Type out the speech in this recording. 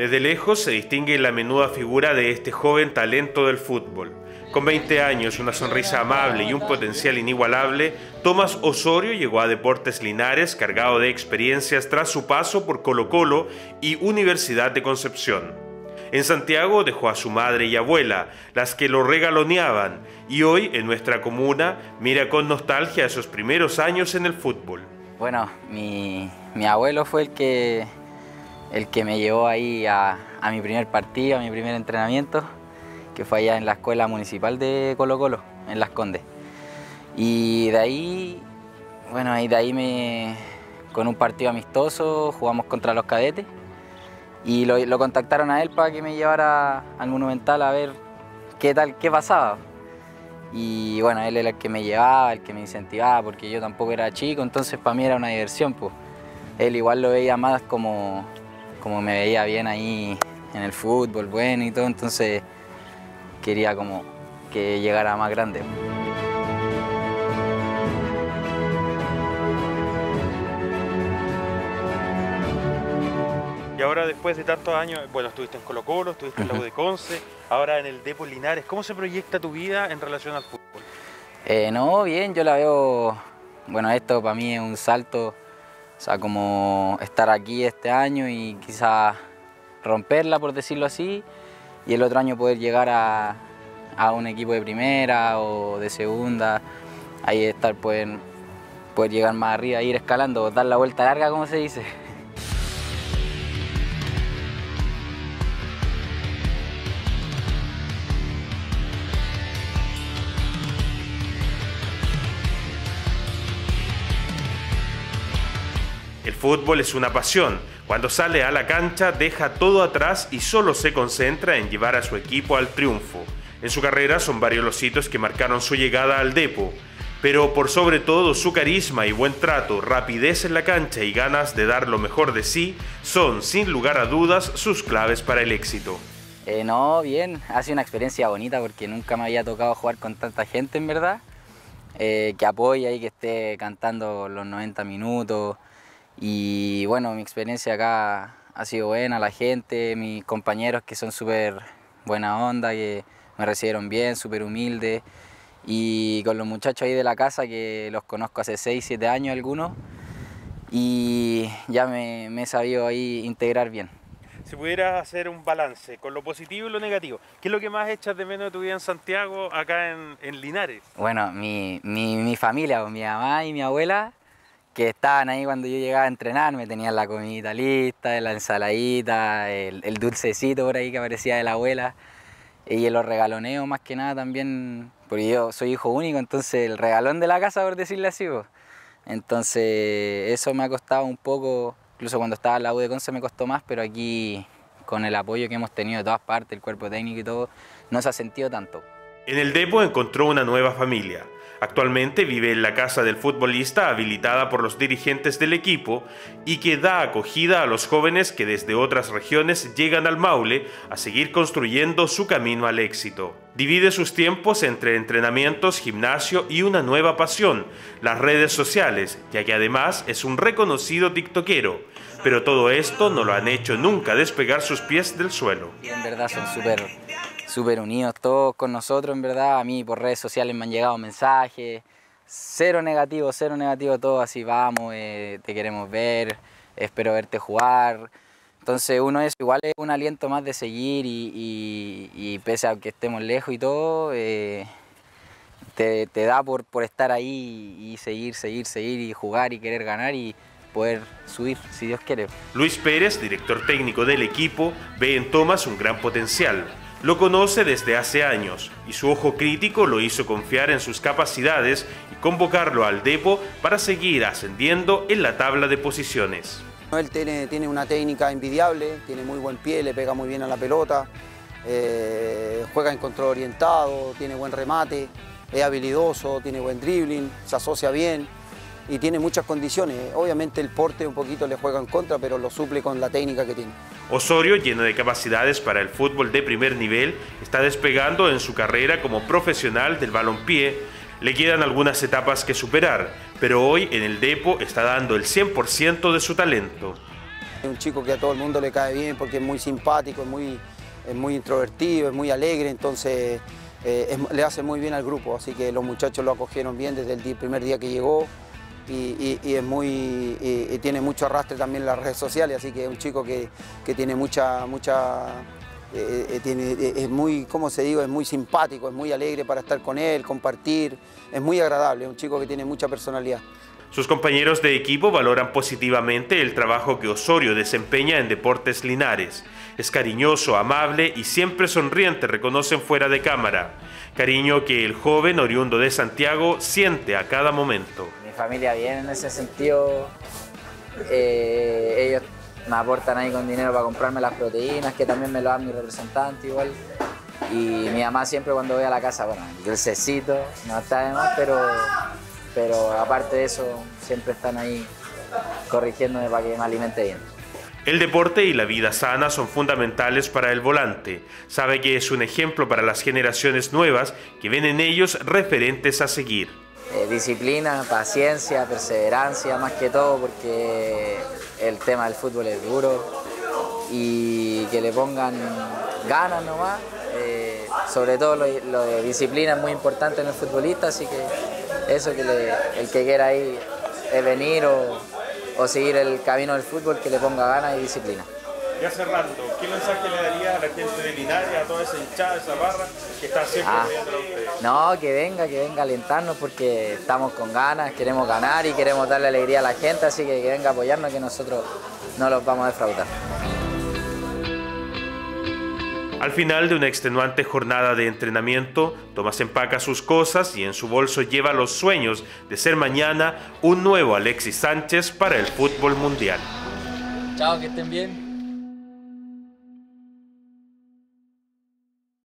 Desde lejos se distingue la menuda figura de este joven talento del fútbol. Con 20 años, una sonrisa amable y un potencial inigualable, Tomás Osorio llegó a Deportes Linares cargado de experiencias tras su paso por Colo Colo y Universidad de Concepción. En Santiago dejó a su madre y abuela, las que lo regaloneaban, y hoy en nuestra comuna mira con nostalgia esos primeros años en el fútbol. Bueno, mi, abuelo fue el que, el que me llevó ahí a, mi primer partido, a mi primer entrenamiento que fue allá en la escuela municipal de Colo Colo, en Las Condes. Y de ahí, bueno, ahí de ahí me, con un partido amistoso jugamos contra los cadetes y lo, contactaron a él para que me llevara al Monumental a ver qué tal, qué pasaba. Y bueno, él era el que me llevaba, el que me incentivaba, porque yo tampoco era chico, entonces para mí era una diversión. Pues. Él igual lo veía más como, como me veía bien ahí en el fútbol, bueno y todo, entonces quería como que llegara más grande. Y ahora después de tantos años, bueno, estuviste en Colo Colo, estuviste en la U de Conce, ahora en el Depo Linares, ¿cómo se proyecta tu vida en relación al fútbol? Eh, no, bien, yo la veo, bueno, esto para mí es un salto, o sea, como estar aquí este año y quizás romperla, por decirlo así, y el otro año poder llegar a, un equipo de primera o de segunda, ahí estar, poder, poder llegar más arriba, ir escalando, dar la vuelta larga, como se dice. Fútbol es una pasión, cuando sale a la cancha deja todo atrás y solo se concentra en llevar a su equipo al triunfo. En su carrera son varios los hitos que marcaron su llegada al Depo, pero por sobre todo su carisma y buen trato, rapidez en la cancha y ganas de dar lo mejor de sí son, sin lugar a dudas, sus claves para el éxito. Eh, no, bien, ha sido una experiencia bonita porque nunca me había tocado jugar con tanta gente en verdad, eh, que apoya y que esté cantando los 90 minutos, y bueno, mi experiencia acá ha sido buena, la gente, mis compañeros que son súper buena onda, que me recibieron bien, súper humildes. Y con los muchachos ahí de la casa, que los conozco hace 6, 7 años algunos, y ya me, he sabido ahí integrar bien. Si pudieras hacer un balance con lo positivo y lo negativo, ¿qué es lo que más echas de menos de tu vida en Santiago, acá en, Linares? Bueno, mi, mi, mi familia, mi mamá y mi abuela, que estaban ahí cuando yo llegaba a entrenar, me tenían la comidita lista, la ensaladita, el, dulcecito por ahí que aparecía de la abuela, y los regaloneos más que nada también, porque yo soy hijo único, entonces el regalón de la casa, por decirle así, entonces eso me ha costado un poco, incluso cuando estaba en la U de Conce me costó más, pero aquí con el apoyo que hemos tenido de todas partes, el cuerpo técnico y todo, no se ha sentido tanto. En el Depo encontró una nueva familia. Actualmente vive en la casa del futbolista habilitada por los dirigentes del equipo y que da acogida a los jóvenes que desde otras regiones llegan al Maule a seguir construyendo su camino al éxito. Divide sus tiempos entre entrenamientos, gimnasio y una nueva pasión, las redes sociales, ya que además es un reconocido tiktokero. Pero todo esto no lo han hecho nunca despegar sus pies del suelo. Súper unidos todos con nosotros, en verdad. A mí por redes sociales me han llegado mensajes, cero negativo, cero negativo todo, así vamos, eh, te queremos ver, espero verte jugar. Entonces uno es igual es un aliento más de seguir y, pese a que estemos lejos y todo, eh, te, da por, por estar ahí y seguir, seguir, seguir y jugar y querer ganar y poder subir, si Dios quiere. Luis Pérez, director técnico del equipo, ve en Tomás un gran potencial lo conoce desde hace años y su ojo crítico lo hizo confiar en sus capacidades y convocarlo al Depo para seguir ascendiendo en la tabla de posiciones. Él tiene, tiene una técnica envidiable, tiene muy buen pie, le pega muy bien a la pelota, eh, juega en control orientado, tiene buen remate, es habilidoso, tiene buen dribbling, se asocia bien y tiene muchas condiciones. Obviamente el porte un poquito le juega en contra, pero lo suple con la técnica que tiene. Osorio, lleno de capacidades para el fútbol de primer nivel, está despegando en su carrera como profesional del balompié. Le quedan algunas etapas que superar, pero hoy en el Depo está dando el 100% de su talento. Es un chico que a todo el mundo le cae bien porque es muy simpático, es muy, es muy introvertido, es muy alegre, entonces eh, le hace muy bien al grupo, así que los muchachos lo acogieron bien desde el primer día que llegó y, es muy, tiene mucho arrastre también en las redes sociales, así que es un chico que, tiene mucha, mucha eh, eh, tiene, es muy, como se digo, es muy simpático, es muy alegre para estar con él, compartir, es muy agradable, es un chico que tiene mucha personalidad. Sus compañeros de equipo valoran positivamente el trabajo que Osorio desempeña en Deportes Linares. Es cariñoso, amable y siempre sonriente, reconocen fuera de cámara. Cariño que el joven oriundo de Santiago siente a cada momento. Mi familia bien en ese sentido. Eh, ellos me aportan ahí con dinero para comprarme las proteínas, que también me lo dan mi representante igual. Y mi mamá siempre cuando voy a la casa, bueno, dulcecito, no está de más, pero pero aparte de eso siempre están ahí corrigiéndome para que me alimente bien. El deporte y la vida sana son fundamentales para el volante. Sabe que es un ejemplo para las generaciones nuevas que ven en ellos referentes a seguir. Eh, disciplina, paciencia, perseverancia, más que todo, porque el tema del fútbol es duro y que le pongan ganas nomás. Eh, sobre todo lo, de disciplina es muy importante en el futbolista, así que eso, que el que quiera ahí es venir o, seguir el camino del fútbol, que le ponga ganas y disciplina. Ya cerrando, ¿qué mensaje le daría a la gente de Linares, a toda esa hinchada, esa barra que está siempre ah, No, que venga, que venga a alentarnos porque estamos con ganas, queremos ganar y queremos darle alegría a la gente, así que que venga a apoyarnos que nosotros no los vamos a defraudar. Al final de una extenuante jornada de entrenamiento, Tomás empaca sus cosas y en su bolso lleva los sueños de ser mañana un nuevo Alexis Sánchez para el fútbol mundial. Chao, que estén bien.